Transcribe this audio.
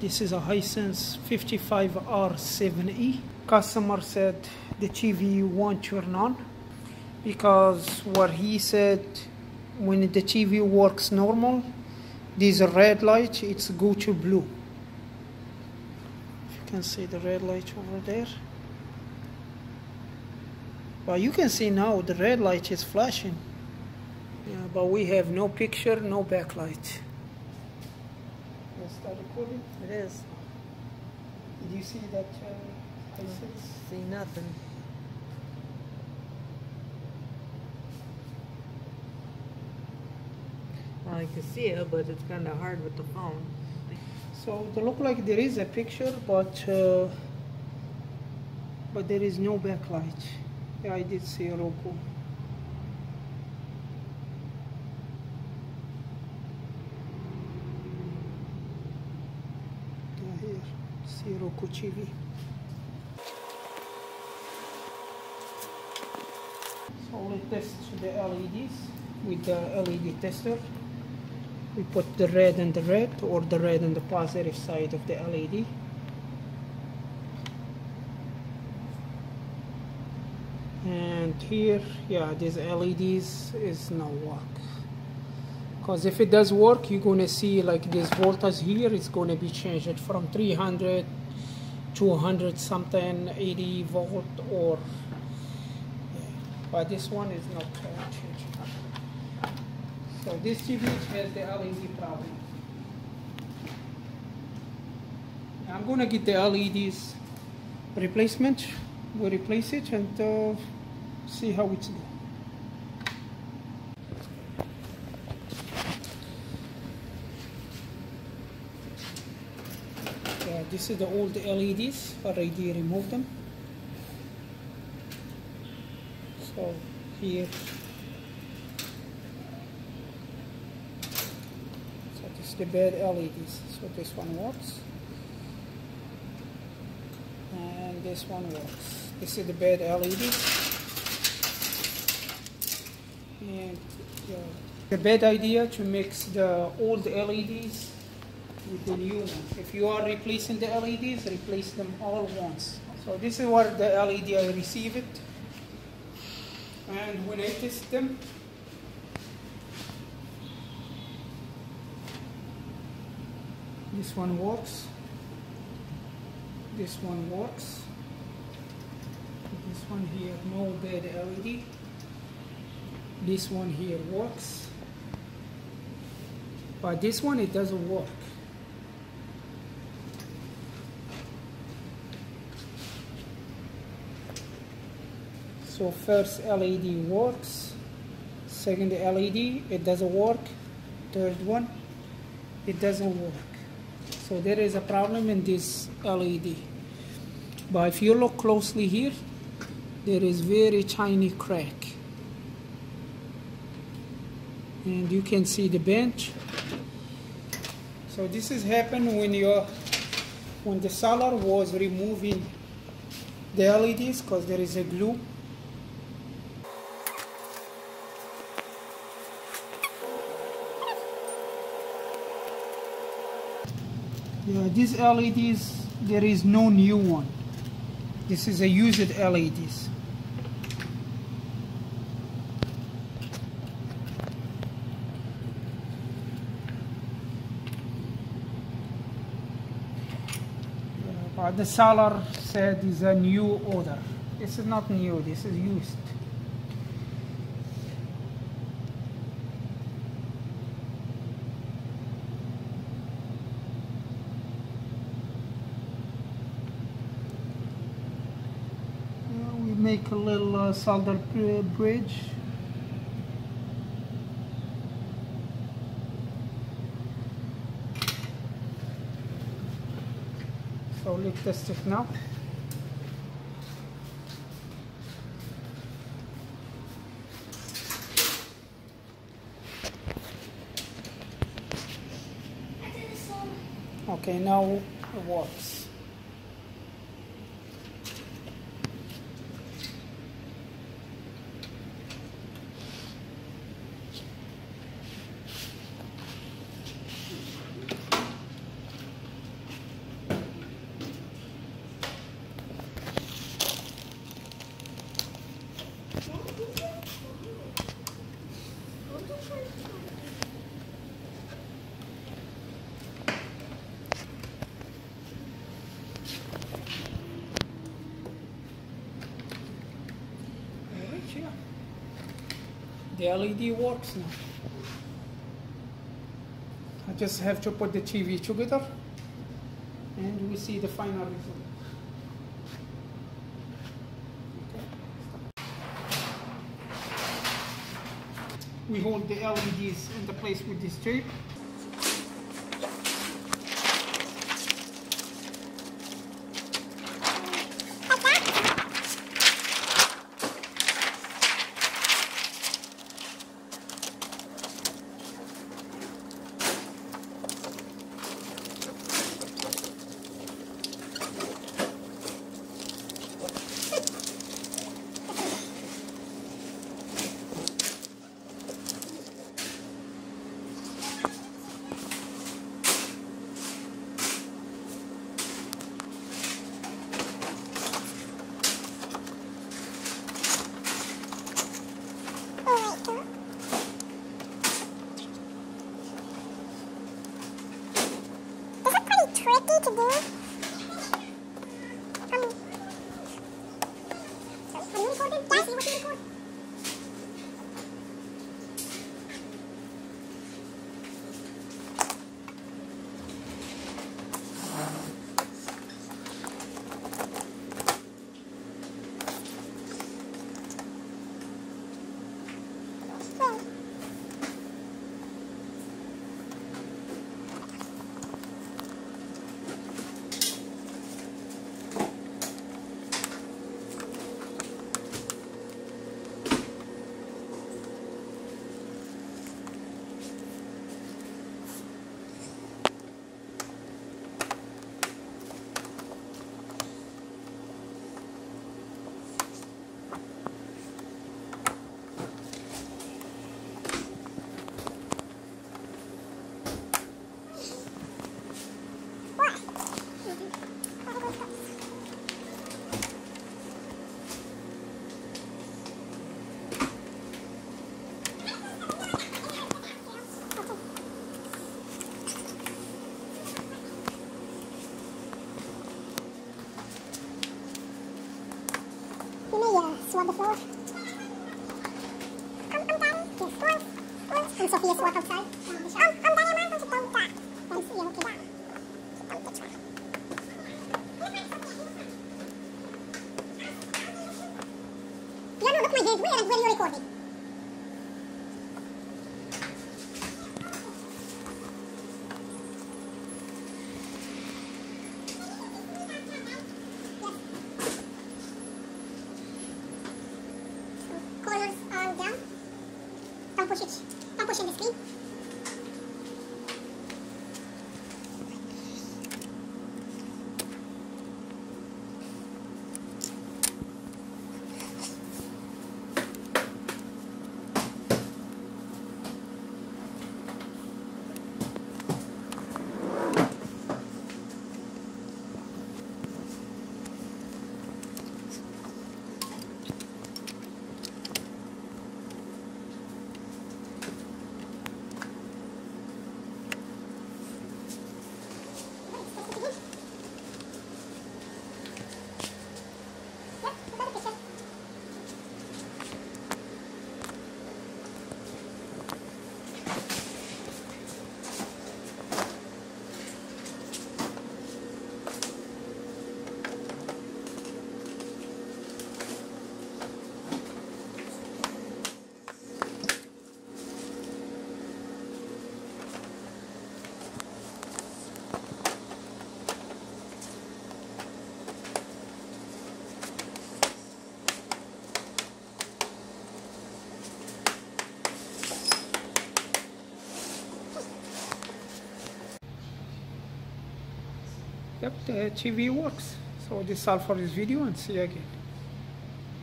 This is a Hisense 55R7E. Customer said the TV won't turn on because what he said when the TV works normal, this red light it's go to blue. You can see the red light over there. But you can see now the red light is flashing. Yeah, but we have no picture, no backlight. Start recording. It is. Did you see that uh, Hisense? See nothing. Well, I can see it, but it's kind of hard with the phone. So it look like there is a picture, but uh, but there is no backlight. Yeah, I did see a Roku. Yeah, Here, TV. So we test the LEDs with the LED tester. We put the red and the red or the red and the positive side of the LED. And here, yeah, these LEDs is no work. Because if it does work, you're gonna see like this voltage here is gonna be changed from 300 to 100 something, 80 volt or yeah. but this one is not changing. So this TV has the LED problem. I'm gonna get the LEDs replacement. We'll replace it and uh, see how it's going. Yeah, this is the old LEDs. Already removed them. So here So this is the bad LEDs. So this one works. And this one works. This is the bad LEDs. And yeah, the bad idea to mix the old LEDs with the new one. If you are replacing the LEDs, replace them all once. So this is what the LED I receive it. And when I test them, This one works. This one works. This one here, no bad LED. This one here works. But this one, it doesn't work. So first LED works. Second LED, it doesn't work. Third one, it doesn't work. So there is a problem in this LED. But if you look closely here, there is very tiny crack. And you can see the bench. So this has happened when you when the seller was removing the LEDs because there is a glue. These LEDs, there is no new one. This is a used LEDs. The seller said is a new order. This is not new, this is used. Uh, we make a little uh, solder bridge. So let's test it now. Okay, now it works. The LED works now. I just have to put the TV together and we see the final result. We hold the LEDs in the place with this tape. This is tricky to do. Um, sorry, are you recording? Can I see what you record? Yeah. What? What are those cups? You the floor. I'm, I'm Danny. Yes, once. Once. I'm Sophia Swab outside. Um, I'm Danny. I'm going to don't that. Thanks, you. Okay, me. Look my head. Where are you recording? Mam posiedź. Mam screen. The TV works. So this is all for this video and see you again.